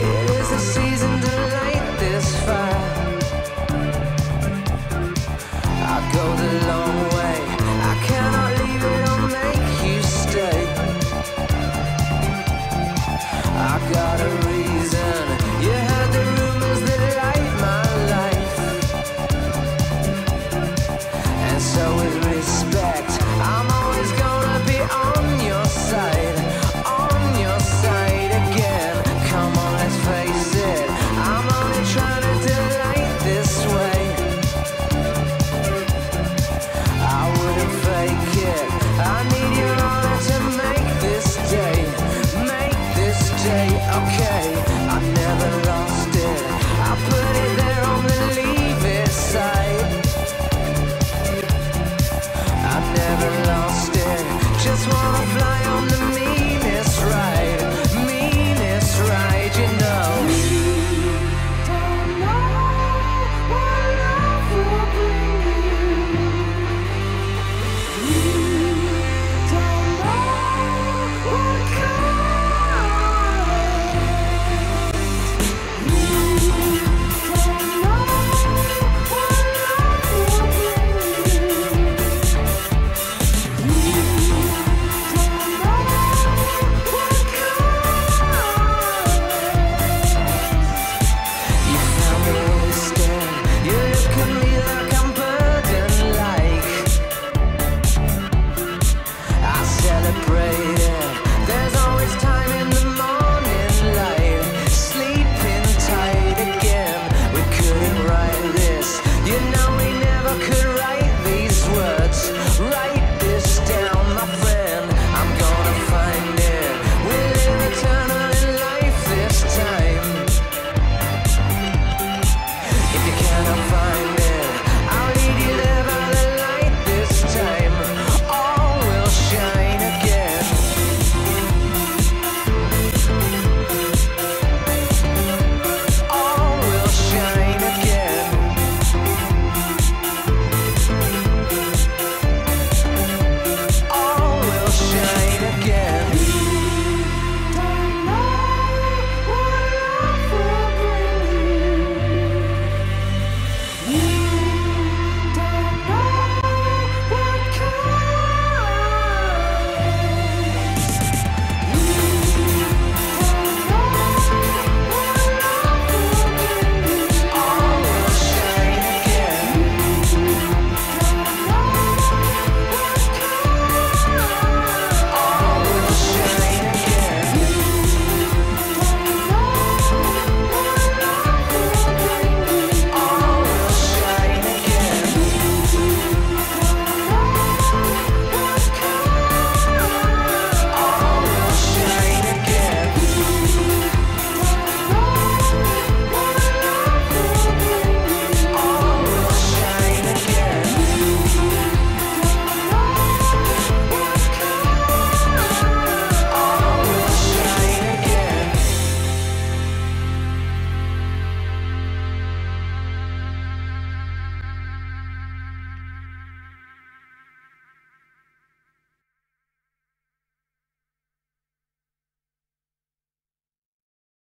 It is the season okay. I never